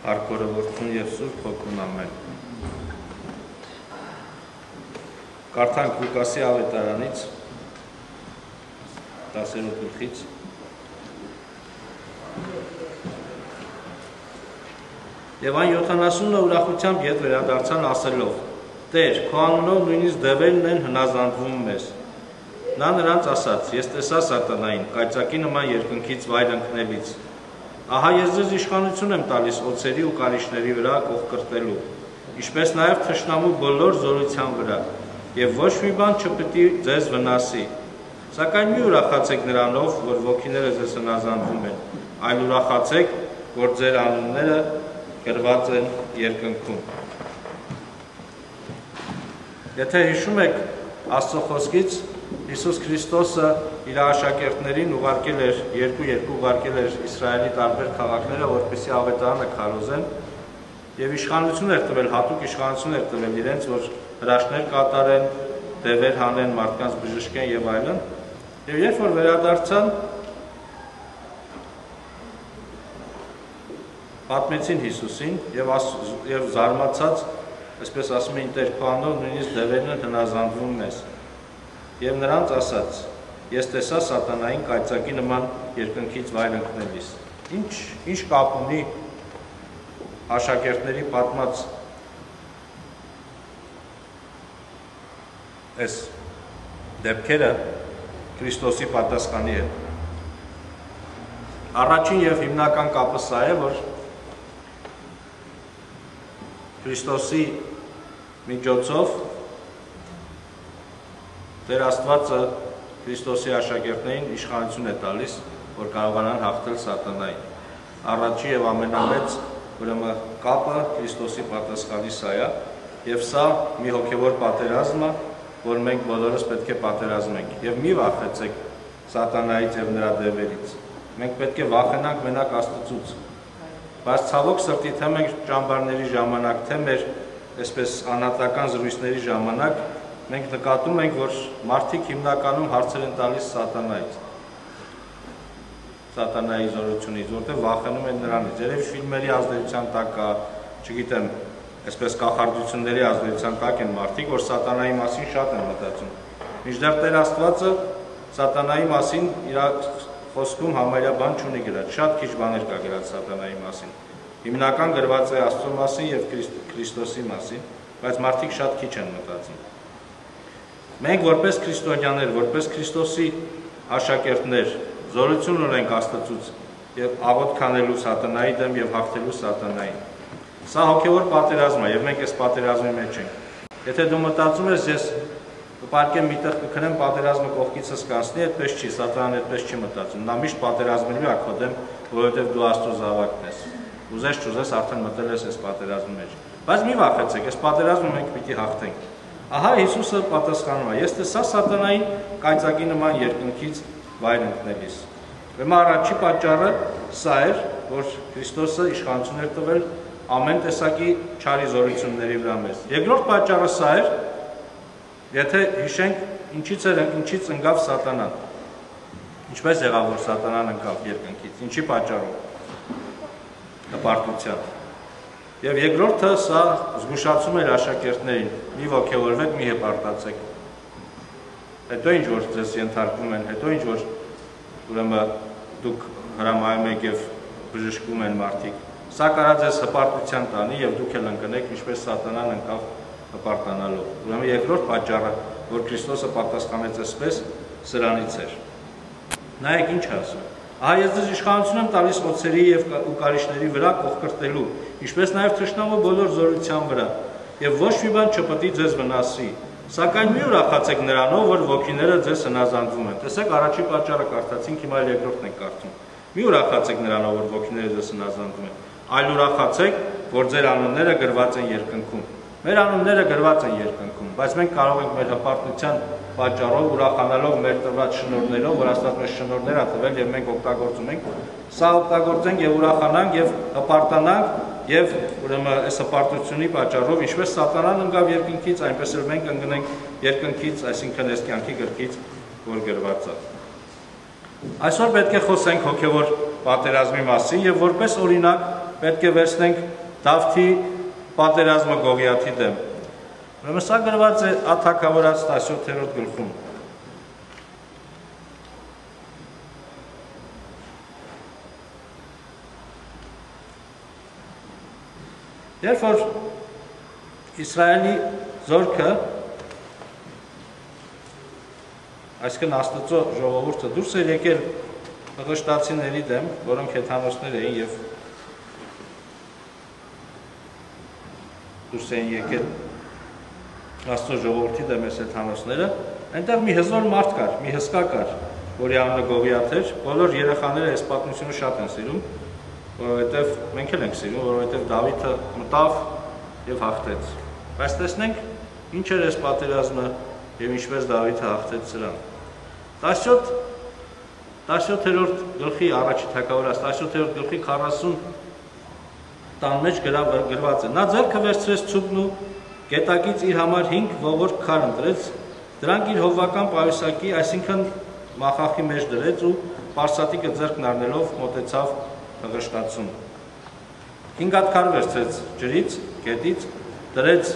Փառքորովորություն եւ Սուրբ Հոգուն ամեն։ Կարդանք Լուկասի ավետարանից 10-րդ գլխից Եվ այն 70-ը ուրախությամբ ետ վերադարձան ասելով. Տեր, քո անունով նույնիսկ դևերն են հնազանդվում մեզ։ Նա նրանց ասաց. Ես տեսա սատանային, կայծակի նման երկնքից վայր ընկնելից։ Ահա ես ձեզ իշխանություն եմ տալիս օծերի ու կարիճների վրա կողկրտելու, ինչպես նաև թշնամու բոլոր զորության վրա, եւ ոչ մի բան չպետք է ձեզ վնասի։ Սակայն մի ուրախացեք նրանով, որ ոգիները ձեզ հնազանդվում են, այլ ուրախացեք, որ ձեր անունները գրված են երկնքում։ Եթե հիշում եք Աստծո խոսքից Հիսուս Քրիստոսը իր աշակերտներին ուղարկել էր երկու-երկու ուղարկել էր Իսրայելի տարբեր քաղաքները, որպեսզի ավետարանը քարոզեն եւ իշխանություն էր տվել, հատուկ իշխանություն էր տվել իրենց, որ հրաշքներ կատարեն, դևեր հանեն, մարդկանց բժշկեն եւ այլն։ Եվ երբ որ վերադարձան պատմեցին Հիսուսին եւ եւ զարմացած, այսպես ասում են, ինտերքոանով նույնիսկ դևերն հնազանդվում մեզ։ Եվ նրանց ասաց. Ես տեսա սատանային կայծակի նման երկնքից վայր ընկնելիս։ Ինչ ինչ կապ ունի աշակերտների պատմած այս դեպքերը Քրիստոսի պատասխանի հետ։ Առաջին եւ հիմնական կապը սա է, որ Քրիստոսի միջոցով Տեր Աստվածը Քրիստոսի աշակերտներին իշխանություն է տալիս, որ կարողանան հաղթել սատանային։ Առաջի եւ ամենամեծ ուրեմն կապը Քրիստոսի պատասխանի սա է, եւ սա մի հոգեվոր պատերազմ է, որ մենք բոլորս պետք է պատերազմենք եւ մի վախեցեք սատանայից եւ նրա դևերից։ Մենք պետք է վախենանք մենակ Աստծուց։ Բայց ցավոք սրտի թե մենք ճամբարների ժամանակ, թե մեր այսպես անհատական զրույցների ժամանակ մենք նկատում ենք, որ մարդիկ հիմնականում հարցեր են տալիս սատանայից։ Սատանայի զորությունից, որտեղ վախենում են նրանից։ Երևի ֆիլմերի ազդեցության տակ կա, չգիտեմ, այսպես կախարդությունների ազդեցության տակ են մարդիկ, որ սատանայի մասին շատ են մտածում։ Միջդեռ Տեր Աստվածը սատանայի մասին իր խոսքում համարյա բան չունի գրած, շատ քիչ բաներ կա գրած սատանայի մասին։ Հիմնական գրված է Աստծո մասին եւ Քրիստոսի մասին, բայց մարդիկ շատ քիչ են մտածում։ Մենք որպես քրիստոնյաներ, որպես Քրիստոսի աշակերտներ, զորություն ունենք Աստծուց եւ աղոտ քանելու սատանայի դեմ եւ հաղթելու սատանային։ Սա հոգևոր պատերազմ է եւ մենք այս պատերազմի մեջ ենք։ Եթե դու մտածում ես ես կպարկեմ միտեղ կքնեմ պատերազմը կողքիցս կանցնի, այդպես չի, սատանան այդպես չի մտածում։ Նա միշտ պատերազմելու է քո դեմ, որովհետեւ դու Աստծո զավակն ես։ Ուզես չուզես արդեն մտել ես այս պատերազմի մեջ։ Բայց մի վախեցեք, այս պատերազմը մենք պիտի հաղթենք։ Ահա Հիսուսը պատասխանում է. Ես տեսա սատանային կայծակի նման երկնքից վայր ընկնելիս։ Ուրեմն առաջի պատճառը սա էր, որ Քրիստոսը իշխանություն էր տվել ամեն տեսակի չարի զորությունների վրա մեզ։ Երկրորդ պատճառը սա էր, եթե հիշենք ինչից էր ինչից ընկավ սատանան։ Ինչպես եղավ որ սատանան ընկավ երկնքից, ինչի պատճառով։ Հպարտությամբ։ Եվ երկրորդը սա զգուշացում էր աշակերտներին՝ մի ողջորվեք, մի հպարտացեք։ Հետո ինչ որ ձեզ ենթարկում են, հետո ինչ որ ուրեմն դուք հրամայում եք եւ բժշկում են մարդիկ Սա կարա ձեզ հպարտության տանի եւ դուք էլ ընկնեք ինչպես սատանան ընկավ հպարտանալով։ Ուրեմն երկրորդ պատճառը, որ Քրիստոսը պատասխանեց այսպես, սրանից էր։ Նայեք ինչ ասում։ Ահա ես ձեզ իշխանություն եմ տալիս օծերի եւ ուկարիշների վրա կողկրտելու, ինչպես նաեւ թշնամու բոլոր զորության վրա, եւ ոչ մի բան չպետք ձեզ վնասի։ Սակայն մի ուրախացեք նրանով, որ ոգիները ձեզ հնազանդվում են։ Տեսեք, առաջի պատճառը կարդացինք, հիմա երկրորդն ենք կարդում։ Մի ուրախացեք նրանով, որ ոգիները ձեզ հնազանդվում են այլ ուրախացեք, որ ձեր անունները գրված են երկնքում։ Մեր անունները գրված են երկնքում, բայց մենք կարող ենք մեր հպարտության պատճառով ուրախանալով մեր տրված շնորհներով, որ Աստված մեզ շնորհներ ա տվել եւ մենք օգտագործում ենք, սա օգտագործենք եւ ուրախանանք եւ հպարտանանք եւ ուրեմն այս հպարտությունի պատճառով ինչպես սատանան ընկավ երկնքից, այնպես էլ մենք ընկնենք երկնքից, այսինքն այս կյանքի գրքից, որ գրված է։ Այսօր պետք է խոսենք հոգեվոր պատերազմի մասին եւ որպես օրինակ պետք է վերցնենք Դավթի պատերազմը Գողիաթի դեմ։ Ուրեմն սա գրված է Աթակավորած 17-րդ գլխում։ Երբ որ Իսրայելի զորքը այսինքն Աստծո ժողովուրդը դուրս էր եկել հղշտացիների դեմ, որոնք հեթանոսներ էին եւ դուրս էին եկել Աստծո ժողովրդի դեմ էս հեթանոսները, այնտեղ մի հզոր մարդ կար, մի հսկա կար, որի անունը Գողիաթ էր, բոլոր երեխաները այս պատմությունը շատ են սիրում, որովհետև մենք էլ ենք սիրում, որովհետև Դավիթը մտավ եւ հաղթեց։ Բայց տեսնենք ինչ էր այս պատերազմը եւ ինչպես Դավիթը հաղթեց սրան։ 17 17-րդ գլխի առաջի թակավորած 17-րդ գլխի 40 տան մեջ գրված է։ Նա ձեռքը վերցրեց ցուկն ու գետակից իր համար 5 ողորկ քար ընտրեց, դրանք իր հովվական պայուսակի, այսինքն մախախի մեջ դրեց ու Պարսատիկը ձեռքն առնելով մոտեցավ հղշտացում։ 5 հատ քար վերցրեց ջրից, գետից, դրեց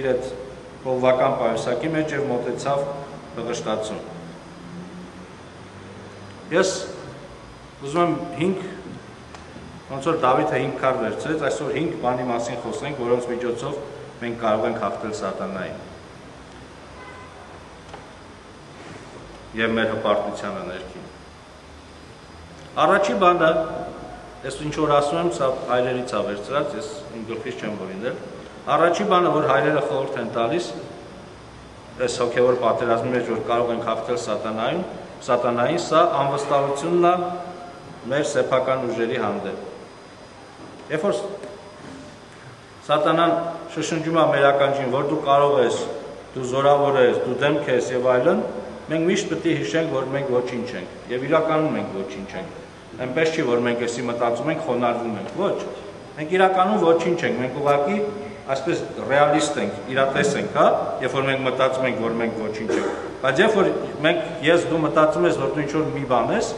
իր այդ հովվական պայուսակի մեջ եւ մոտեցավ հղշտացում։ Ես ուզում եմ 5 ոնց որ Դավիթը 5 քար վերցրեց, այսօր 5 բանի մասին խոսենք, որոնց միջոցով մենք կարող ենք հաղթել սատանային։ Եվ մեր հպարտությանը ներքին։ Առաջի բանը, ես ինչ որ ասում եմ, սա հայրերից ա վերցրած, ես իմ գլխից չեմ որինել։ Առաջի բանը, որ հայրերը խորհուրդ են տալիս, այս հոգևոր պատերազմի մեջ, որ կարող ենք հաղթել սատանային, սատանային, սա անվստահությունն է մեր սեփական ուժերի հանդեպ։ Երբ որ սատանան շշնջում է մեր ականջին, որ դու կարող ես, դու զորավոր ես, դու դեմք ես եւ այլն, մենք միշտ պետք է հիշենք, որ մենք ոչինչ ենք եւ իրականում մենք ոչինչ ենք։ Այնպես չի, որ մենք էսի մտածում ենք, խոնարհվում ենք։ Ոչ։ Մենք իրականում ոչինչ ենք, մենք ուղղակի այսպես ռեալիստ ենք, իրատես ենք, հա, երբ որ մենք մտածում ենք, որ մենք ոչինչ ենք։ Բայց երբ որ մենք ես դու մտածում ես, որ դու ինչ-որ մի բան ես,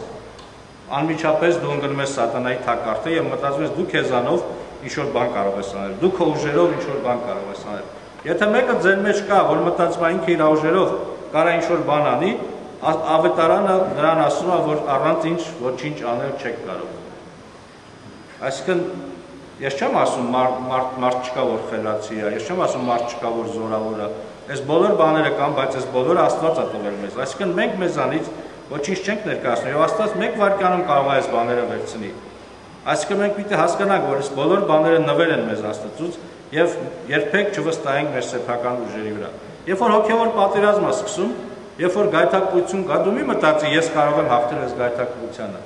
անմիջապես դու ընկնում ես սատանայի թակարդը եւ մտածում ես դու քեզանով ինչ որ բան կարող ես անել։ Դու քո ուժերով ինչ որ բան կարող ես անել։ Եթե մեկը ձեր մեջ կա, որ մտածում է ինքը իր ուժերով կարա ինչ որ բան անի, ավետարանը նրան ասում է, որ առանց ինչ ոչինչ անել չեք կարող։ Այսինքն ես չեմ ասում մարդ մարդ չկա որ խելացի է, ես չեմ ասում մարդ չկա որ զորավոր է։ Այս բոլոր բաները կան, բայց այս բոլորը Աստված է տվել մեզ։ Այսինքն մենք մեզանից ոչինչ չենք ներկայացնում եւ Աստված մեկ վարկյանում կարող է այս բաները վերցնի։ Այսինքն մենք պիտի հասկանանք, որ այս բոլոր բաները նվեր են մեզ Աստծուց եւ երբեք չվստահենք մեր սեփական ուժերի վրա։ Երբ որ հոգեվոր պատերազմ է սկսում, երբ որ գայթակղություն կա, դու մի մտածի, ես կարող եմ հաղթել այս գայթակղությանը։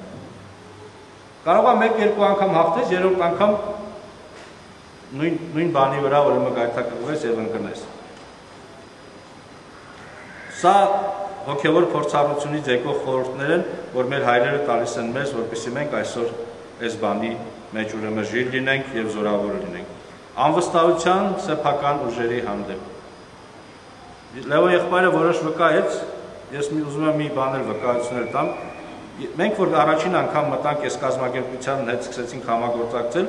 Կարող է 1-2 անգամ հաղթես, երրորդ անգամ նույն նույն բանի վրա ուրեմն գայթակղվես եւ ընկնես։ Սա հոգևոր փորձառությունից եկող խորհուրդներ են, որ մեր հայրերը տալիս են մեզ, որպեսզի մենք այսօր այս բանի մեջ ուրեմն ժիր լինենք եւ զորավոր լինենք։ Անվստահության սեփական ուժերի հանդեպ։ Լևոն եղբայրը որոշ վկայեց, ես մի ուզում եմ մի բաներ վկայություններ տամ։ Մենք որ առաջին անգամ մտանք այս կազմակերպության հետ սկսեցինք համագործակցել,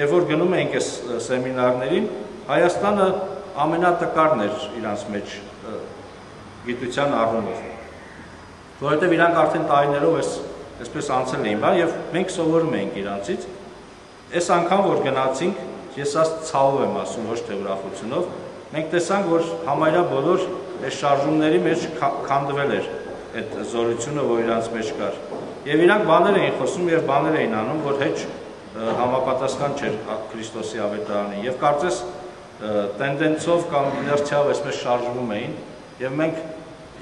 երբ որ գնում էինք այս սեմինարներին, Հայաստանը ամենատկարն էր իրանց մեջ գիտության առումով։ Որովհետև իրանք արդեն տարիներով էս այսպես անցել էին, բան եւ մենք սովորում էինք իրանցից։ Այս անգամ որ գնացինք, ես ասած ցավով եմ ասում, ոչ թե ուրախությունով, մենք տեսանք, որ համարյա բոլոր այս շարժումների մեջ քանդվել էր այդ զորությունը, որ իրանց մեջ կար։ Եվ իրանք բաներ էին խոսում եւ բաներ էին անում, որ հեչ համապատասխան չէր Քրիստոսի ավետարանին։ Եվ կարծես տենդենցով կամ իներցիայով այսպես շարժվում էին Եվ մենք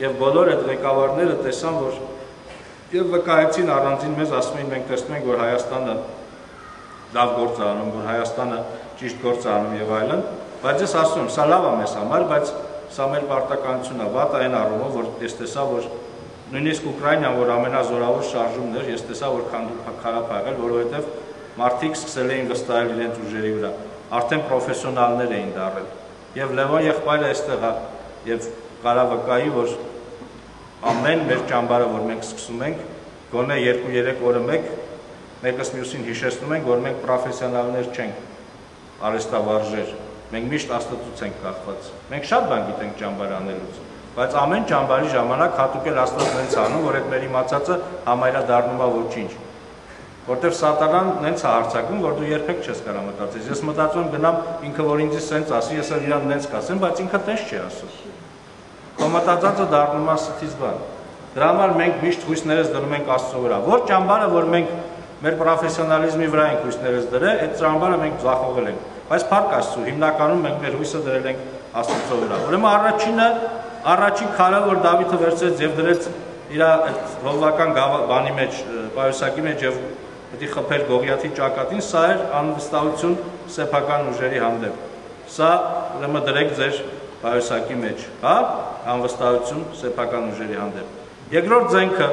եւ բոլոր այդ ղեկավարները տեսան, որ եւ վկայեցին առանձին մեզ, ասում էին մենք տեսնում ենք, որ Հայաստանը լավ գործ է անում, որ Հայաստանը ճիշտ գործ է անում եւ այլն, բայց ես ասում եմ, սա լավ է մեզ համար, բայց սա մեր պարտականությունն է, վատ այն առումով, որ ես տեսա, որ նույնիսկ Ուկրաինան, որ ամենազորավոր շարժումն էր, ես տեսա, որ քարապ ա եղել, որովհետեւ մարդիկ սկսել էին վստահել իրենց ուժերի վրա, արդեն պրոֆեսիոնալներ էին դառել։ Եվ Լևոն եղբայրը այստեղ է եւ կարավակայի, որ ամեն մեր ճամբարը, որ մենք սկսում ենք, գոնե 2-3 օրը մեկ մեկս մյուսին հիշեցնում ենք, որ մենք պրոֆեսիոնալներ չենք, արեստավարժեր։ Մենք միշտ Աստծուց ենք կախված։ Մենք շատ բան գիտենք ճամբար անելուց, բայց ամեն ճամբարի ժամանակ հատուկ էլ Աստված նենց անում, որ այդ մեր իմացածը համայրա դառնում է ոչինչ որտեվ սատանան նենց է հարցակում, որ դու երբեք չես կարող մտածես։ Ես մտածում եմ գնամ ինքը որ ինձ սենց ասի, ես էլ իրան նենց կասեմ, բայց ինքը տես չի ասում։ Քո մտածածը դառնում է ստից բան։ Դրա համար մենք միշտ հույսներս դնում ենք Աստծո վրա։ Որ ճամբարը, որ մենք մեր պրոֆեսիոնալիզմի վրա ենք հույսներս դրել, այդ ճամբարը մենք ձախողել ենք։ Բայց փառք Աստծո, հիմնականում մենք մեր հույսը դրել ենք Աստծո վրա։ Ուրեմն առաջինը, առաջին քարը, որ Դավիթը վերցրեց եւ դրեց իր այդ հովվական բանի մեջ, պայուսակի մեջ եւ պետք է խփել Գողիաթի ճակատին, սա էր անվստահություն սեփական ուժերի հանդեպ։ Սա ուրեմն դրեք ձեր պայուսակի մեջ, հա, անվստահություն սեփական ուժերի հանդեպ։ Երկրորդ զենքը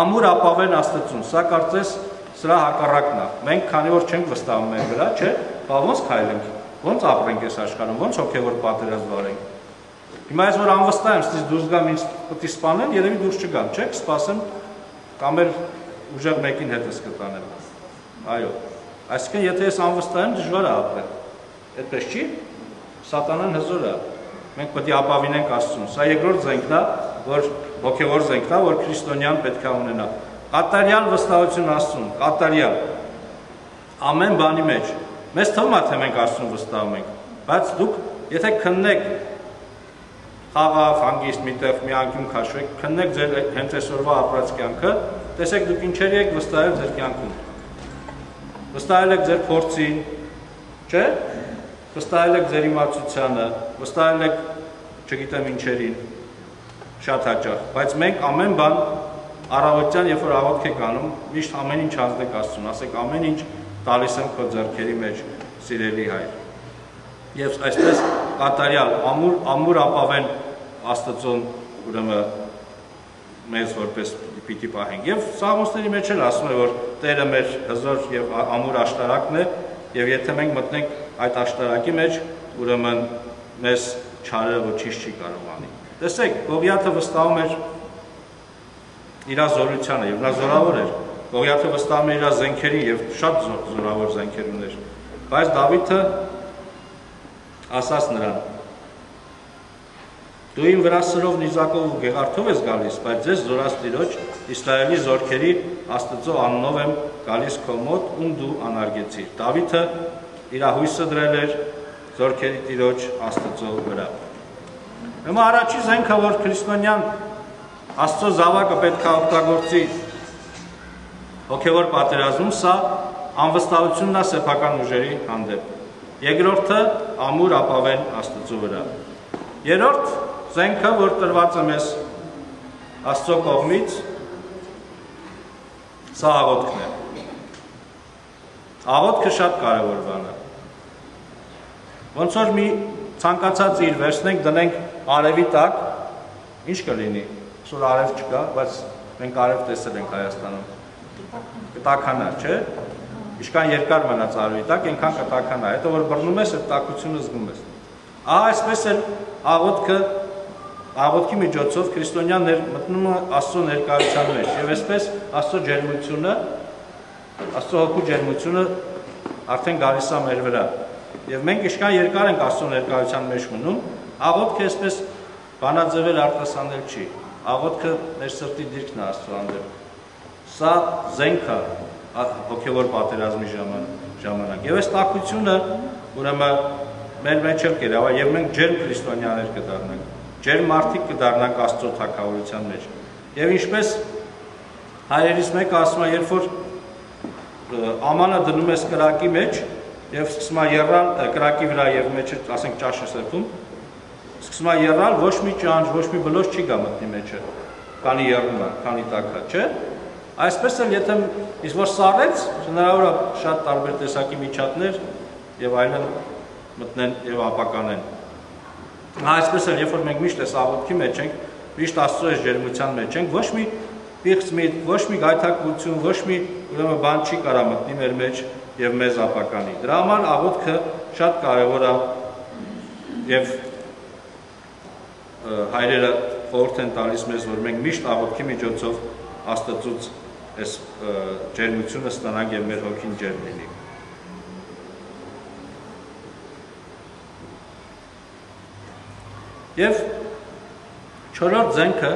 ամուր ապավեն Աստծուն։ Սա կարծես սրա հակառակն է։ Մենք քանի որ չենք վստահում մեր վրա, չէ՞, բա ոնց քայլենք, ոնց ապրենք այս աշխարհում, ոնց հոգևոր պատերազմ վարենք։ Հիմա ես որ անվստահ եմ, ստից դուրս գամ ինձ պետք է սպանեն, երևի դուրս չգամ, չէ՞, կսպասեմ կամ էլ ուժեղ մեկին հետս կտանեմ։ Այո։ Այսինքն եթե ես անվստահ եմ, դժվար է ապրել։ Այդպես չի։ Սատանան հզոր է։ Մենք պետք է ապավինենք Աստծուն։ Սա երկրորդ զենքն է, որ հոգևոր զենքն է, որ քրիստոնյան պետք է ունենա։ Կատարյալ վստահություն Աստծուն, կատարյալ։ Ամեն բանի մեջ։ Մեզ թվում է, թե մենք Աստծուն վստահում ենք, բայց դուք եթե քննեք խաղաղ, հանգիստ միտեղ մի անկյուն քաշվեք, քննեք ձեր հենց այսօրվա ապրած կյանքը, տեսեք դուք ինչերի եք վստահել ձեր կյանքում։ Վստահել եք ձեր փորձին, չէ՞։ Վստահել եք ձեր իմացությանը, վստահել եք, չգիտեմ ինչերին, շատ հաճախ, բայց մենք ամեն բան առավոտյան, երբ որ աղոթք եք անում, միշտ ամեն ինչ հանձնեք Աստծուն, ասեք ամեն ինչ տալիս եմ քո ձեռքերի մեջ, սիրելի հայր։ Եվ այսպես կատարյալ ամուր ամուր ապավեն Աստծուն ուրեմն մեզ որպես պիտի պահենք։ Եվ սաղմոսների մեջ էլ ասում է, որ Տերը մեր հզոր եւ ամուր աշտարակն է, եւ եթե մենք մտնենք այդ աշտարակի մեջ, ուրեմն մեզ չարը ոչինչ չի կարող անի։ Տեսեք, Գողիաթը վստահում էր իր զորությանը եւ նա զորավոր էր։ Գողիաթը վստահում էր իր զենքերին եւ շատ զորավոր զենքեր ուներ։ Բայց Դավիթը ասաց նրան. Դու իմ վրա սրով նիզակով ու գեղարդով ես գալիս, բայց ձեզ զորաստիրոջ Իսրայելի զորքերի Աստծո անունով եմ գալիս քո մոտ, ում դու անարգեցիր։ Դավիթը իր հույսը դրել էր զորքերի տիրոջ Աստծո վրա։ Հիմա առաջի զենքը, որ քրիստոնյան Աստծո զավակը պետք է օգտագործի հոգևոր պատերազմում, սա անվստահությունն է սեփական ուժերի հանդեպ։ Երկրորդը ամուր ապավեն Աստծո վրա։ Երրորդ զենքը, որ տրված է մեզ Աստծո կողմից, սա աղոթքն է։ Աղոթքը շատ կարևոր բան է։ Ոնց որ մի ցանկացած իր վերցնենք, դնենք արևի տակ, ինչ կլինի։ Սուր արև չկա, բայց մենք արև տեսել ենք Հայաստանում։ Կտականա, չէ՞։ Իշքան երկար մնաց արևի տակ, այնքան կտականա։ Հետո որ բռնում ես, այդ տակությունը զգում ես։ Ահա այսպես էլ աղոթքը աղոթքի միջոցով քրիստոնյան մտնում է Աստծո ներկայության մեջ եւ այսպես Աստծո ջերմությունը Աստծո հոգու ջերմությունը արդեն գալիս է մեր վրա եւ մենք իշքան երկար ենք Աստծո ներկայության մեջ մնում աղոթքը այսպես բանաձևել արտասանել չի աղոթքը մեր սրտի դիրքն է Աստծո հանդեպ սա զենք է հոգեվոր պատերազմի ժամանակ եւ այս տակությունը ուրեմն մեր մեջ էլ կերավ եւ մենք ջերմ քրիստոնյաներ կդառնանք ջեր մարդիկ կդառնանք Աստծո թակավորության մեջ։ Եվ ինչպես հայերից մեկը ասում է, երբ որ ամանը դնում ես կրակի մեջ եւ սկսում է երրալ կրակի վրա եւ մեջը, ասենք ճաշը սրբում, սկսում է երրալ, ոչ մի ճանճ, ոչ մի բլոց չի գա մտնի մեջը։ Քանի երրում է, քանի տակա, չէ՞։ Այսպես էլ եթե իսկ որ սառեց, հնարավոր է շատ տարբեր տեսակի միջատներ եւ այլն մտնեն եւ ապականեն Այսպես էլ երբ որ մենք միշտ այս աղոթքի մեջ ենք, միշտ Աստծո այս ջերմության մեջ ենք, ոչ մի պիղծ մի, ոչ մի գայթակղություն, ոչ մի ուրեմն բան չի կարա մտնի մեր մեջ եւ մեզ ապականի։ Դրա համար աղոթքը շատ կարեւոր է եւ հայրերը խորհուրդ են տալիս մեզ, որ մենք միշտ աղոթքի միջոցով Աստծուց այս ջերմությունը ստանանք եւ մեր հոգին ջերմ լինի։ Եվ չորրորդ զենքը,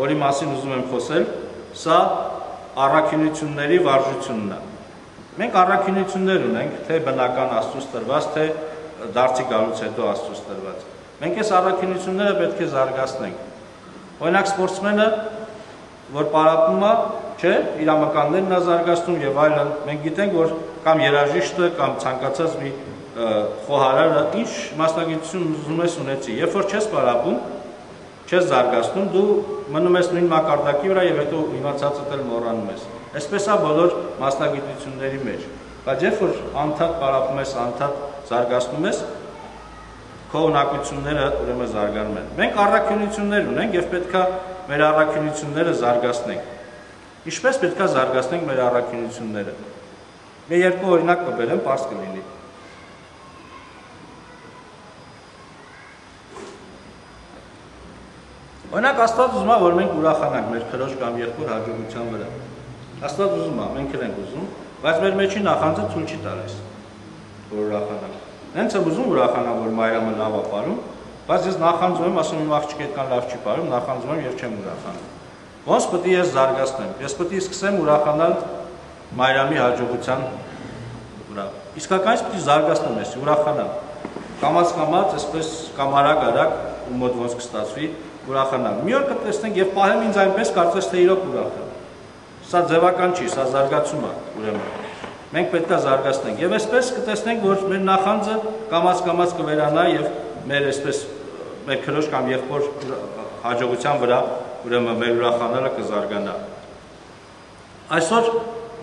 որի մասին ուզում եմ խոսել, սա առաքինությունների վարժությունն է։ Մենք առաքինություններ ունենք, թե բնական աստծուց տրված, թե դարձի գալուց հետո աստծուց տրված։ Մենք այս առաքինությունները պետք է զարգացնենք։ Օրինակ սպորտսմենը, որ պարապում է, չէ, իր ամականներն է զարգացնում եւ այլն, մենք գիտենք, որ կամ երաժիշտը կամ ցանկացած մի խոհարարը ինչ մասնագիտություն ուզում ես ունեցի, երբ որ չես պարապում, չես զարգացնում, դու մնում ես նույն մակարդակի վրա եւ հետո իմացածդ էլ մոռանում ես։ Այսպես է բոլոր մասնագիտությունների մեջ։ Բայց երբ որ անդադ պարապում ես, անդադ զարգացնում ես, քո ունակությունները ուրեմն զարգանում են։ Մենք առաքինություններ ունենք եւ պետքա մեր առաքինությունները զարգացնենք։ Ինչպես պետքա զարգացնենք մեր առաքինությունները։ Մի երկու օրինակ կբերեմ, པարզ կլինի։ Օրինակ Աստված ուզում է, որ մենք ուրախանանք մեր քրոջ կամ եղբոր հաջողության վրա։ Աստված ուզում է, մենք էլ ենք ուզում, բայց մեր մեջի նախանձը ցույց չի տալիս, որ ուրախանանք։ Հենց եմ ուզում ուրախանալ, որ Մարիամը լավ է ապարում, բայց ես նախանձում եմ, ասում եմ աղջիկ այդքան լավ չի ապարում, նախանձում եմ եւ չեմ ուրախանում։ Ոնց պետք է ես զարգացնեմ։ Ես պետք է սկսեմ ուրախանալ Մարիամի հաջողության վրա։ Իսկականից պետք է զարգացնեմ ես, ուրախանալ։ Կամած-կամած, այսպես կամարակ-արակ ու մոտ ոնց կստացվի ուրախանալ։ Մի օր կտեսնենք եւ պահեմ ինձ այնպես, կարծես թե իրոք ուրախ եմ։ Սա ձևական չի, սա զարգացում է, ուրեմն մենք պետք է զարգացնենք։ Եվ այսպես կտեսնենք, որ մեր նախանձը կամած-կամած կվերանա եւ մեր այսպես մեր քրոջ կամ եղբոր հաջողության վրա ուրեմն մեր ուրախանալը կզարգանա։ Այսօր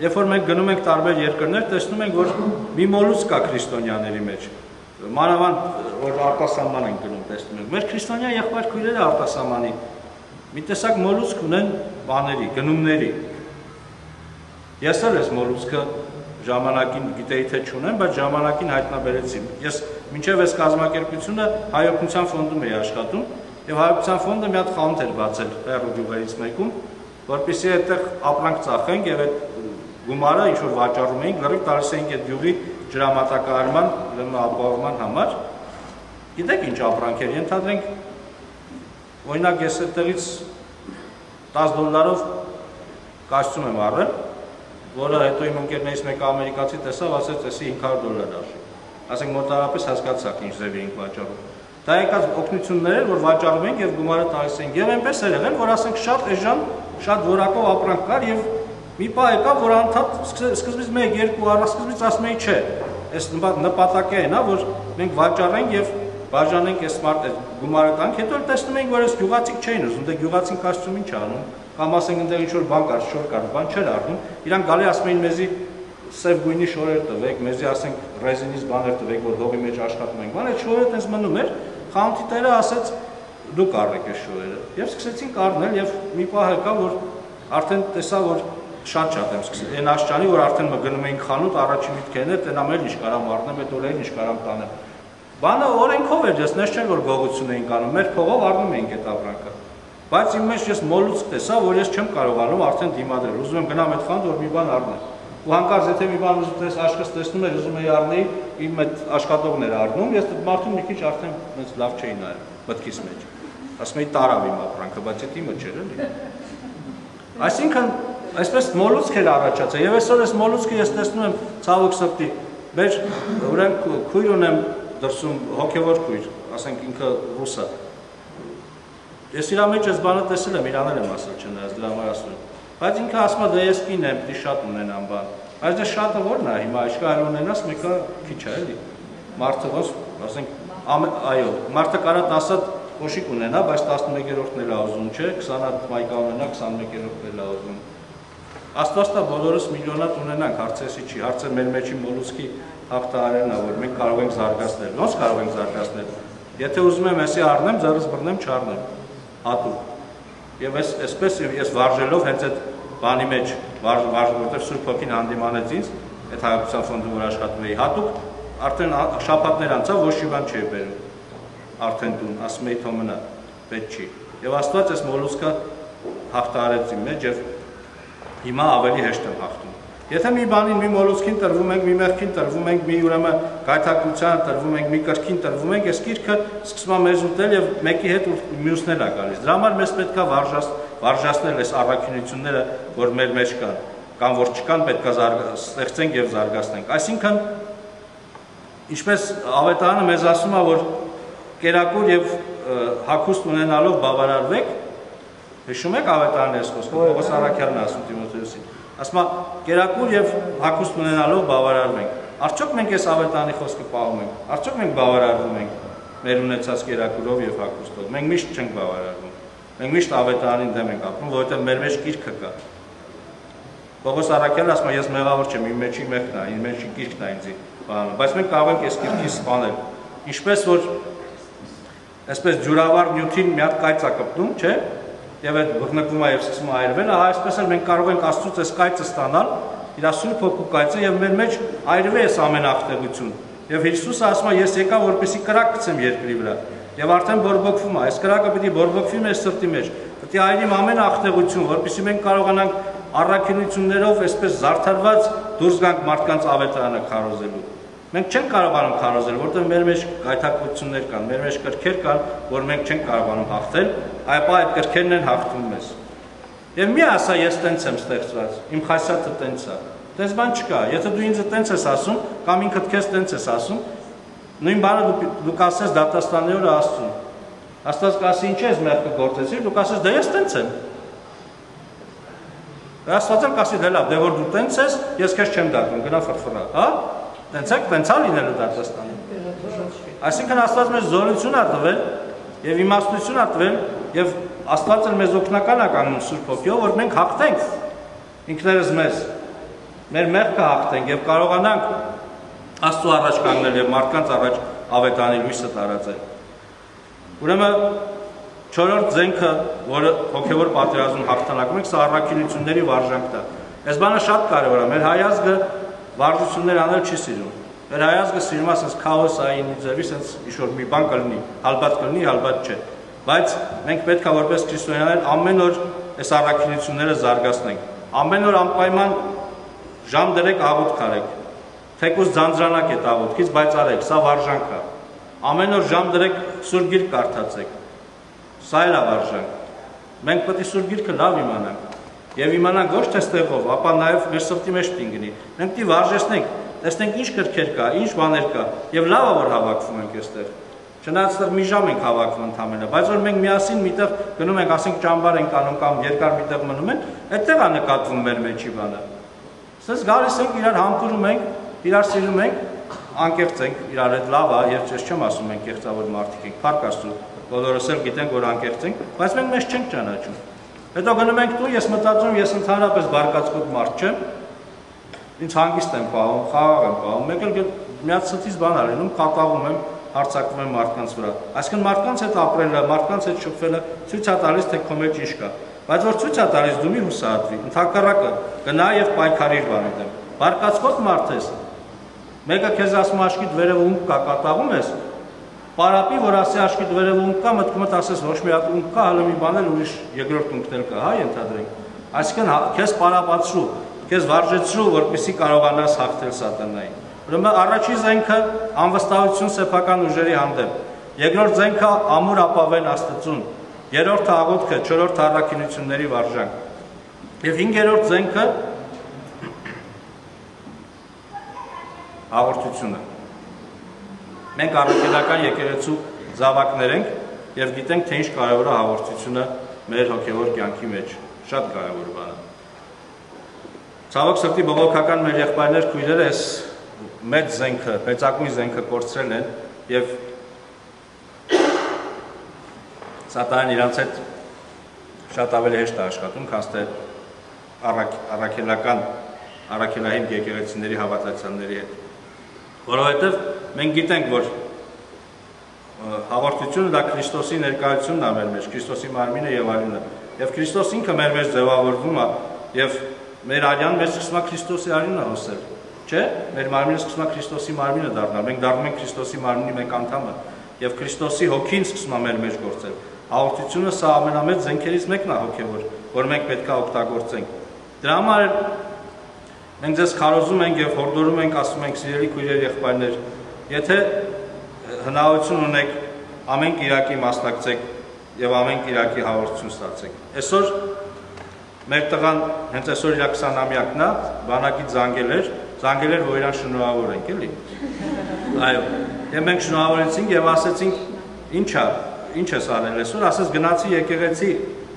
երբ որ մենք գնում ենք տարբեր երկրներ, տեսնում ենք, որ մի մոլուց կա քրիստոնյաների մեջ։ Մանավանդ որ արտասահման են գնում, տեսնում ենք։ Մեր քրիստոնյա եղբայր քույրերը արտասահմանի մի տեսակ մոլուսկ ունեն բաների, գնումների։ Ես էլ ես մոլուսկը ժամանակին գիտեի թե չունեմ, բայց ժամանակին հայտնաբերեցի։ Ես մինչև այս կազմակերպությունը հայօգնության ֆոնդում էի աշխատում եւ հայօգնության ֆոնդը մի հատ խանութ էր բացել հերո գյուղերից մեկում, որպեսզի այդտեղ ապրանք ծախենք եւ այդ գումարը ինչ որ վաճառում էինք, լրիվ տալիս էինք այդ գյուղի ջրամատակարարման, ուրեմն ապահովման համար։ Գիտեք ինչ ապրանք էր, ենթադրենք օրինակ ես այդտեղից 10 դոլարով կաշծում եմ առել, որը հետո իմ ընկերներից մեկը ամերիկացի տեսավ, ասեց, «Էսի 500 դոլար արժի»։ Ասենք մոտարապես հասկացաք ինչ ձև էինք վաճառում։ Դա եկած օգնություններ էր, որ վաճառում ենք եւ գումարը տալիս ենք։ Եվ այնպես էր եղել, որ ասենք շատ էժան, շատ որակով ապրանք կար եւ մի պահ եկավ, որ անդադ սկզբից 1-2 առասկզբից ասում էի, չէ, այս նպատակը այն է, որ մենք վաճառենք եւ բաժանենք այս մարդ գումարը տանք, հետո տեսնում ենք, որ այս գյուղացիք չէին ուզում, դե գյուղացին կոստյում ինչ անում կամ ասենք այնտեղ ինչ որ բան կար, շոր կար, բան չէր առնում, իրանք գալի ասում էին մեզի սև գույնի շորեր տվեք, մեզի ասենք ռեզինից բաներ տվեք, որ հողի մեջ աշխատում ենք։ Բանը շորերը տես մնում էր, խանութի տերը ասեց դու կառեք այս շորերը։ Եվ սկսեցին կառնել եւ մի պահ եկա որ արդեն տեսա որ շատ-շատ եմ սկսել։ Այն աշճանի որ արդեն մը գնում էինք խանութ, առաջին միտքերն էր, տենամ էլ ինչ կարամ առնեմ, այդ օրերին ինչ կարամ տանեմ։ Բանը օրենքով էր, ես նես չէր որ գողություն էինք անում, մեր փողով առնում էինք այդ ապրանքը։ Բայց իմ մեջ ես մոլուց տեսա, որ ես չեմ կարողանում արդեն դիմադրել։ Ուզում եմ գնամ այդ խանութ, որ մի բան առնեմ։ Ու հանկարծ եթե մի բան ուզում ես աշխս տեսնում ես, ուզում եի առնեի, իմ այդ աշխատողն էր առնում, ես մարդուն մի քիչ արդեն այնց լավ չէի նայել մտքիս մեջ։ Ասում էի տարավ իմ ապրանքը, բայց այդ իմը չէր էլի։ Այսինքն այսպես մոլուցք էր առաջացել եւ այսօր այս մոլուցքը ես տեսնում եմ ցավոք սրտի մեր ուրեմն քույր ունեմ դրսում հոգեվոր քույր, ասենք ինքը ռուսա Ես իր մեջ այս բանը տեսել եմ, իրանել եմ ասել չնայած դրա համար ասում եմ։ Բայց ինքը ասում է դե ես կին եմ, դի շատ ունենամ բան։ Բայց դե շատը ո՞րն է հիմա իշկայել ունենաս, մեկը քիչ է էլի։ Մարդը ոնց, ասենք, այո, մարդը կարա 10 կոշիկ ունենա, բայց 11-րդն էլ ուզում չէ, 20 հատ մայկա ունենա, 21-րդն էլ ուզում։ Աստված տա բոլորս միլիոնատ ունենանք, հարցեսի չի, հարցը մեր մեջի մոլուսկի հաղթահարելն է, որ մենք կարող ենք զարգացնել։ Ոնց կարող ենք զարգացնել։ Եթե ուզում եմ էսի առնեմ, ձեռս բռնեմ, չառնեմ հատուկ։ Եվ այս այսպես ես վարժելով հենց այդ բանի մեջ վարժ վարժ որտեղ Սուրբ Հոգին հանդիմանեց ինձ այդ հայության ֆոնդում որ աշխատում էի հատուկ արդեն շաբաթներ անցավ ոչ մի բան չէի բերում արդեն տուն ասում էի թող մնա պետք չի եւ Աստված այս մոլուսկը հաղթարեց իմ մեջ եւ Հիմա ավելի հեշտ եմ հաղթում։ Եթե մի բանին մի մոլուցքին տրվում ենք, մի մեղքին տրվում ենք, մի ուրեմն գայթակղության տրվում ենք, մի կրկին տրվում ենք, այս գիրքը սկսում է մեզ ուտել եւ մեկի հետ մյուսներ է գալիս։ Դրա համար մեզ պետքա վարժաս վարժացնել այս առաքինությունները, որ մեր մեջ կան, կամ որ չկան, պետքա ստեղծենք եւ զարգացնենք։ Այսինքն ինչպես ավետարանը մեզ ասում է, որ կերակուր եւ հակուստ ունենալով բավարարվեք, հիշում եք ավետարանի այս խոսքը, Պողոս Արաքյալն ասում Տիմոթեոսին ասում է կերակուր եւ հակուստ ունենալով բավարարում ենք։ Արդյոք մենք այս ավետանի խոսքը պահում ենք։ Արդյոք մենք բավարարվում ենք մեր ունեցած կերակուրով եւ հակուստով։ Մենք միշտ չենք բավարարվում։ Մենք միշտ ավետանին դեմ ենք ապրում, որովհետեւ մեր մեջ գիրքը կա։ Պողոս Արաքյալը ասում է ես մեղավոր չեմ, իմ մեջի մեղքն է, իմ մեջի գիրքն է ինձ բանը, բայց մենք կարող ենք այս գիրքի սպանել։ Ինչպես որ այսպես ջուրավար նյութին մի հատ կայծ է կպնում, չէ՞ եւ այդ բռնկվում է եւ սկսում այրվել, ահա այսպես էլ մենք կարող ենք Աստծուց այս կայծը ստանալ, իր Սուրբ Հոգու կայծը եւ մեր մեջ այրվի այս ամեն աղտեղություն։ Եվ Հիսուսը ասում է ես եկա որպեսի կրակ գցեմ երկրի վրա։ Եվ արդեն բորբոքվում է։ Այս կրակը պիտի բորբոքվի մեր սրտի մեջ։ Պետք է այրիմ ամեն աղտեղություն, որպեսի մենք կարողանանք առաքինություններով այսպես զարդարված դուրս գանք մարդկանց ավետարանը քարոզելու։ Մենք չենք կարողանում քարոզել, որտեղ մեր մեջ գայթակղություններ կան, մեր մեջ կրքեր կան, որ մենք չենք կարողանում հաղթել, այլ այդ կրքերն են հաղթում մեզ։ Եվ մի ասա ես տենց եմ ստեղծված, իմ խասյաթը տենց է։ Տենց բան չկա։ Եթե դու ինձ տենց ես ասում, կամ ինքդ քեզ տենց ես ասում, նույն բանը դու դու կասես դատաստանի օրը Աստծուն։ Աստված կասի ինչ ես մեղքը գործեցիր, դու կասես դե ես տենց եմ։ Աստվածը կասի դե լավ, դե որ դու տենց ես, ես քեզ չեմ դատում, գնա ֆրֆրա, հա? Տենց եք, տենց է լինելու Դատաստանը։ Այսինքն Աստված մեզ զորություն է տվել եւ իմաստություն է տվել եւ Աստված էլ մեզ օգնական է կանգնում Սուրբ Հոգիով, որ մենք հաղթենք ինքներս մեզ մեր մեղքը հաղթենք եւ կարողանանք Աստծո առաջ կանգնել եւ մարդկանց առաջ ավետանի լույսը տարածել։ Ուրեմն չորրորդ զենքը, որը հոգեվոր պատերազմում հաղթանակում ենք, սա առաքինությունների վարժանքն է։ Այս բանը շատ կարևոր է։ Մեր հայազգը վարժություններ անել չի սիրում։ Մեր հայազգը սիրում է ասես քաոսային ձևի, ասես ինչ-որ մի բան կլինի, հալբատ կլինի, հալբատ չէ։ Բայց մենք պետք է որպես քրիստոնյաներ ամեն օր այս առաքինությունները զարգացնենք։ Ամեն օր անպայման ժամ դրեք աղոթք արեք։ Թեկուզ ձանձրանակ է աղոթքից, բայց արեք, սա վարժանք է։ Ամեն օր ժամ դրեք Սուրբ Գիրք կարդացեք։ Սա էլ է վարժանք։ Մենք պետք է Սուրբ Գիրքը լավ իմանանք եւ իմանանք ոչ թե ստեղով, ապա նաեւ մեր սրտի մեջ պիտի Մենք պիտի վարժեցնենք, տեսնենք ինչ կրքեր կա, ինչ բաներ կա եւ լավ է որ հավաքվում ենք այստեղ։ Չնայած այստեղ մի ժամ ենք հավաքվում ընդամենը, բայց որ մենք միասին միտեղ գնում ենք, ասենք ճամբար ենք անում կամ երկար միտեղ մնում են, այդտեղ է նկատվում մեր մեջի բանը։ Սենց գալիս ենք, իրար համբուրում ենք, իրար սիրում ենք, անկեղծ ենք, իրար հետ լավ է, եւ ես չեմ ասում մենք կեղծավոր մարդիկ ենք, փառք Աստծո, բոլորս էլ գիտենք, որ անկեղծ ենք, բայց մենք մեզ չենք ճանաչում։ Հետո գնում ենք տուն, ես մտածում, ես ընդհանրապես բարկացկոտ մարդ չեմ։ Ինչ հանգիստ եմ պահում, խաղաղ եմ պահում։ Մեկ էլ միած ցտից բան արենում, կատաղում եմ, հարցակվում եմ մարդկանց վրա։ Այսինքն մարդկանց հետ ապրելը, մարդկանց հետ շփվելը ցույց է տալիս, թե քո մեջ ինչ կա։ Բայց որ ցույց է տալիս, դու մի հուսահատվի։ Ընթակառակը գնա եւ պայքարիր բանի դեմ։ Բարկացկոտ մարդ ես։ Մեկը քեզ ասում աշկիդ վերև ում կա կատաղում ես, Պարապի, որ ասի աշկիտ վերևում կա, մտքումդ ասես ոչ մի հատ ունք կա, հələ մի բան էլ ուրիշ երկրորդ ունքն էլ կա, հա, ենթադրենք։ Այսինքն հա, քեզ պարապացրու, քեզ վարժեցրու, որպեսզի կարողանաս հաղթել սատանային։ Ուրեմն առաջի զենքը անվստահություն սեփական ուժերի հանդեպ։ Երկրորդ զենքը ամուր ապավեն Աստծուն։ Երրորդը աղոթքը, չորրորդը առաքինությունների վարժանք։ Եվ հինգերորդ զենքը հաղորդությունը Մենք առաքելական եկեղեցու զավակներ ենք եւ գիտենք թե ինչ կարեւոր է հաղորդությունը մեր հոգեվոր կյանքի մեջ։ Շատ կարեւոր բան է։ Ցավոք սրտի բողոքական մեր եղբայրներ քույրերը այս մեծ զենքը, մեծակույն զենքը կորցրել են եւ սատանան իրանց հետ շատ ավելի հեշտ է աշխատում, քան թե առաքելական առաքելահին եկեղեցիների հավատացյալների հետ որովհետև մենք գիտենք, որ հաղորդությունը դա Քրիստոսի ներկայությունն է մեր մեջ, Քրիստոսի մարմինը եւ այլնը։ Եվ Քրիստոս ինքը մեր մեջ ձևավորվում է եւ մեր արյան մեջ սկսում է Քրիստոսի արյունը հոսել։ Չէ՞։ Մեր մարմինը սկսում է Քրիստոսի մարմինը դառնալ։ Մենք դառնում ենք Քրիստոսի մարմինի մեկ անդամը եւ Քրիստոսի հոգին սկսում է մեր մեջ գործել։ Հաղորդությունը սա ամենամեծ զենքերից մեկն է հոգեվոր, որ մենք պետք է օգտագործենք։ Դրա համար մենք ձեզ քարոզում ենք եւ հորդորում ենք, ասում ենք սիրելի քույրեր, եղբայրներ, եթե հնարավորություն ունեք ամեն Կիրակի մասնակցեք եւ ամեն Կիրակի հաղորդություն ստացեք։ Այսօր մեր տղան հենց այսօր իր 20-ամյակն է, բանակից զանգել էր, զանգել էր, որ իրան շնորհավոր ենք, էլի։ Այո։ Եվ մենք շնորհավորեցինք եւ ասեցինք, ինչա, ինչ ես արել այսօր, ասես գնացի եկեղեցի,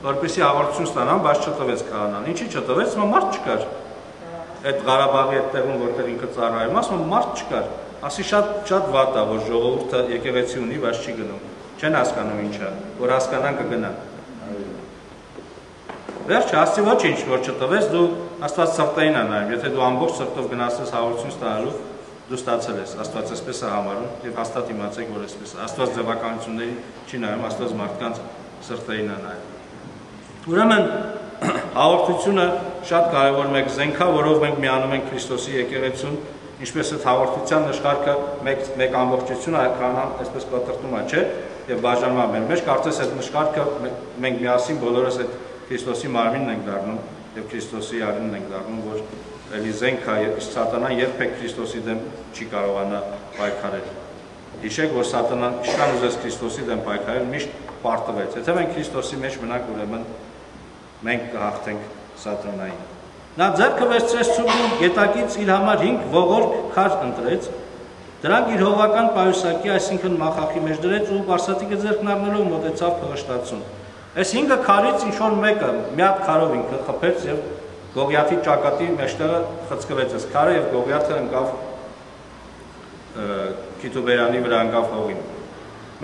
որպեսի հաղորդություն ստանամ, բայց չտվեց քահանան։ Ինչի չտվեց, մա մարդ չկար։ Այդ Ղարաբաղի այդ տեղում, որտեղ ինքը ծառայում, ասում մարդ չկար։ Ասի շատ շատ վատ է, որ ժողովուրդը եկեղեցի ունի, բայց չի գնում։ Չեն հասկանում ինչա, որ հասկանան կգնա։ Վերջը ասի ոչինչ, որ չտվեց, դու Աստված սրտային է նայում։ Եթե դու ամբողջ սրտով գնացես հաղորդություն ստանալու, դու ստացել ես, Աստված այսպես է համարում եւ հաստատ իմացեք, որ այսպես է։ Աստված ձևականությունների չի նայում, Աստված մարդկանց սրտերին է նայում։ Ուրեմն հաղորդությունը շատ կարևոր մեկ զենք է, որով մենք միանում ենք Քրիստոսի եկեղեցուն, ինչպես այդ հաղորդության նշանակը մեկ մեկ ամբողջություն այքանան այսպես կոտրտում է, չէ՞, եւ բաժանվում է մեր մեջ, կարծես այդ նշանակը մենք միասին բոլորս այդ Քրիստոսի մարմինն ենք դառնում եւ Քրիստոսի արյունն ենք դառնում, որ էլի զենք է, իսկ սատանան երբեք Քրիստոսի դեմ չի կարողանա պայքարել։ Հիշեք, որ սատանան իշքան ուզես Քրիստոսի դեմ պայքարել, միշտ պարտվեց։ Եթե մենք Քրիստոսի մեջ մնանք, ուրեմն մենք կհաղթենք սատանային։ Նա ձեռքը վերցրեց ցուրտում գետակից իր համար 5 ողորկ քար ընտրեց։ Դրանք իր հողական պայուսակի, այսինքն մախախի մեջ դրեց ու Բարսատիկը ձեռքն առնելով մոտեցավ փղշտացուն։ Այս 5 քարից ինչ որ մեկը մի հատ քարով ինքը խփեց եւ Գողիաթի ճակատի մեջտեղը խցկվեց այս քարը եւ Գողիաթը ընկավ Քիտուբերանի վրա ընկավ հողին։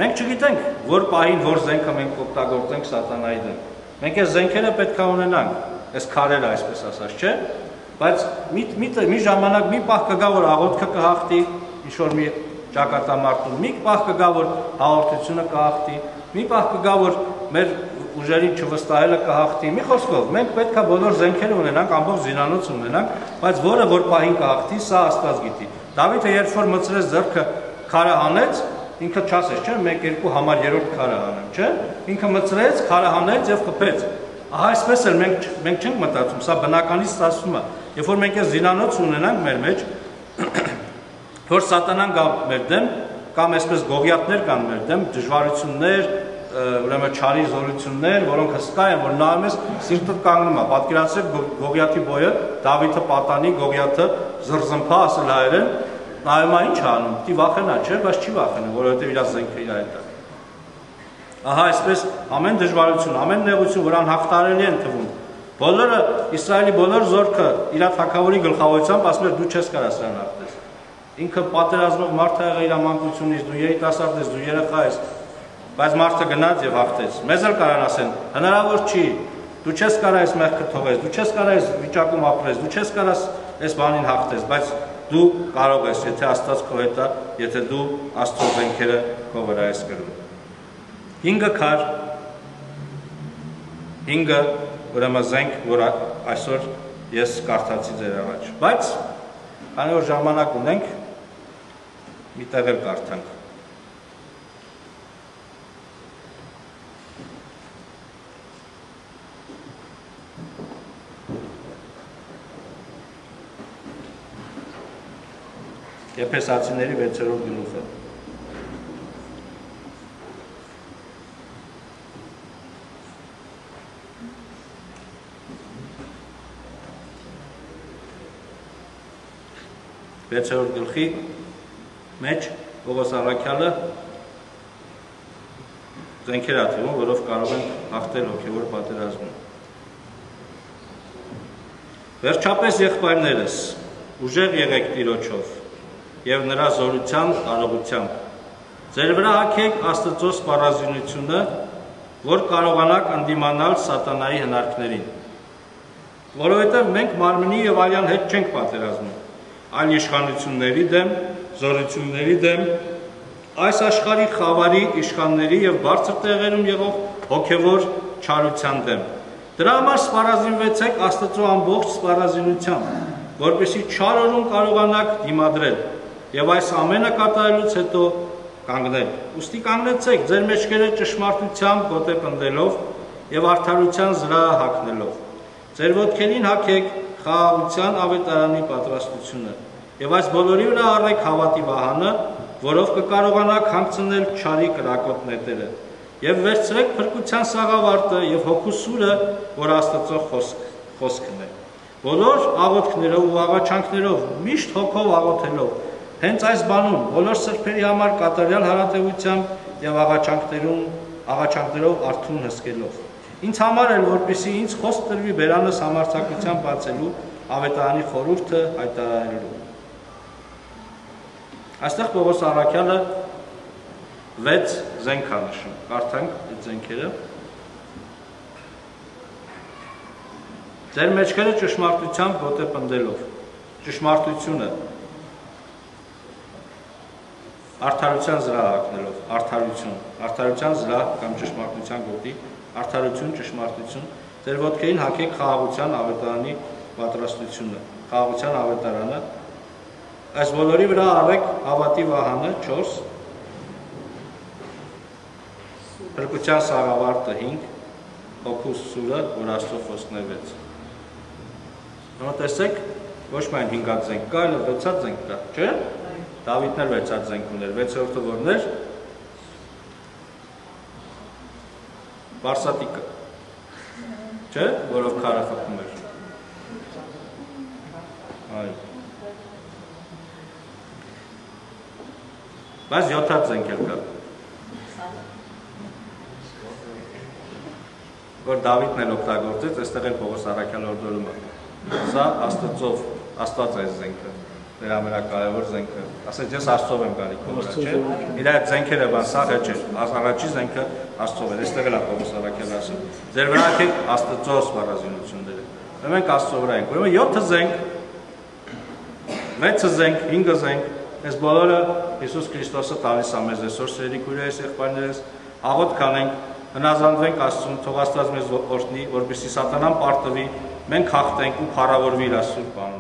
Մենք չգիտենք, որ պահին որ զենքը մենք օգտագործենք սատանայի դեմ։ Մենք այս զենքերը պետք է ունենանք, այս քարերը այսպես ասած, չէ՞։ Բայց մի մի մի ժամանակ մի պահ կգա որ աղոթքը կհաղթի, ինչ որ մի ճակատամարտում, մի պահ կգա որ հաղորդությունը կհաղթի, մի պահ կգա որ մեր ուժերին չվստահելը կհաղթի։ Մի խոսքով, մենք պետք է բոլոր զենքերը ունենանք, ամբողջ զինանոց ունենանք, բայց որը որ պահին կհաղթի, սա Աստված գիտի։ Դավիթը երբ որ մցրեց ձեռքը քարը հանեց, ինքը չասեց, չէ՞, 1-2 համար 3-րդ քարը հանեմ, չէ՞։ Ինքը մցրեց, քարը հանեց եւ խփեց։ Ահա այսպես էլ մենք մենք չենք մտածում, սա բնականից ստացվում է։ Երբ որ մենք այս զինանոց ունենանք մեր մեջ, որ սատանան գա մեր դեմ, կամ այսպես գողյատներ կան մեր դեմ, դժվարություններ, ուրեմն ճարի զորություններ, որոնք հսկա են, որ նայում ես սիրտը կանգնում է։ Պատկերացրեք Գողիաթի բոյը, Դավիթը պատանի, Գողիաթը զրզմփա ասել հայերեն, նայում է ինչ անում։ Դի վախենա, չէ, բայց չի վախենում, որովհետև իր զենքը իր հետ է։ Ահա այսպես ամեն դժվարություն, ամեն նեղություն, որան հաղթարելի են թվում։ Բոլորը Իսրայելի բոլոր զորքը իր թակավորի գլխավորությամբ ասում էր դու չես կարա սրան հաղթես։ Ինքը պատերազմով մարդ ա եղել իր ամանկությունից, դու երիտասարդ ես, դու երեխա ես, բայց մարդը գնաց եւ հաղթեց։ Մեզ էլ կարան ասեն, հնարավոր չի։ Դու չես կարա այս մեղքը թողես, դու չես կարա այս վիճակում ապրես, դու չես կարա այս բանին հաղթես, բայց դու կարող ես, եթե Աստված քո հետ է, եթե դու Աստծո զենքերը քո վրա ես կրում։ 5 քար 5 ուրեմն զենք, որ այսօր ես կարդացի ձեր առաջ։ Բայց քանի որ ժամանակ ունենք, մի տեղ էլ կարդանք։ Եփեսացիների 6-րդ գլուխը։ Վեցերորդ գլխի մեջ Պողոս Արաքյալը զենքեր աթվում, որով կարող են հաղթել հոգևոր պատերազմում։ Վերջապես եղբայրներս, ուժեղ եղեք Տիրոջով, եւ նրա զորության կարողությամբ։ Ձեր վրա հագեք Աստծո սպառազինությունը, որ կարողանաք ընդդիմանալ սատանայի հնարքներին։ Որովհետև մենք մարմնի եւ արյան հետ չենք պատերազմում, այլ իշխանությունների դեմ, զորությունների դեմ, այս աշխարհի խավարի իշխանների եւ բարձր տեղերում եղող հոգեվոր չարության դեմ։ Դրա համար սպառազինվեցեք Աստծո ամբողջ սպառազինությամբ, որպեսի չար օրում կարողանաք դիմադրել եւ այս ամենը կատարելուց հետո կանգնել։ Ոստի կանգնեցեք ձեր մեջքերը ճշմարտությամբ գոտե պնդելով եւ արդարության զրահը հագնելով։ Ձեր ոտքերին հագեք խաղաղության ավետարանի պատրաստությունը եւ այս բոլորի վրա առեք հավատի վահանը, որով կկարողանաք հանգցնել չարի կրակոտ նետերը եւ վերցրեք փրկության սաղավարտը եւ հոգու սուրը, որ Աստծո խոսք խոսքն է։ Բոլոր աղոթքներով ու աղաչանքներով միշտ հոգով աղոթելով հենց այս բանում բոլոր սրբերի համար կատարյալ հարատեվությամբ եւ աղաչանքներում աղաչանքներով արթուն հսկելով Ինձ համար էլ որպեսի ինձ խոսք տրվի բերանս համարցակության բացելու ավետարանի խորհուրդը հայտարարելու։ Այստեղ Պողոս Արաքյանը 6 զենք է նշում։ Կարդանք այդ զենքերը։ Ձեր մեջքերը ճշմարտությամբ ոտեպնդելով, ճշմարտությունը արդարության զրահ հագնելով, արդարություն, արդարության զրահ կամ ճշմարտության գոտի արդարություն, ճշմարտություն, ձեր ոտքերին հագեք խաղաղության ավետարանի պատրաստությունը, խաղաղության ավետարանը, այս բոլորի վրա առեք հավատի վահանը 4, փրկության սաղավարտը 5, հոգուս սուրը, որ աստծո խոսքն է 6։ Նո տեսեք, ոչ միայն 5-ած զենք կա, այլ 6-ած զենք կա, չէ՞։ Դավիթն էլ 6-ած զենք ուներ, 6-րդը որն էր, Բարսատիկը։ Չէ, որով քարը խփում էր։ Այո։ Բայց 7-ած զենք էլ կա։ Որ Դավիթն էլ օգտագործեց, այստեղ էլ Պողոս Արաքյալ օրդորում է։ Սա Աստծով, Աստված է զենքը նրա ամենակարևոր զենքը։ Ասած ես Աստծով եմ գալի քո վրա, չէ՞։ Իր այդ զենքերը բան սաղը չէ։ Առաջի զենքը Աստծով է։ Այստեղ էլ է Պողոս Արաքյանը ասում։ Ձեր վրա եք Աստծո սպառազինությունները։ Մենք Աստծո վրա ենք։ Ուրեմն 7 զենք 6 զենք, 5 զենք, այս բոլորը Հիսուս Քրիստոսը տալիս է մեզ այսօր սերի քույրերս, եղբայրներս, աղոթ կանենք, հնազանդվենք Աստծուն, թող Աստված մեզ օրհնի, որպեսզի սատանան պարտվի, մենք հաղթենք ու փառավորվի իր Աստծո բանունը։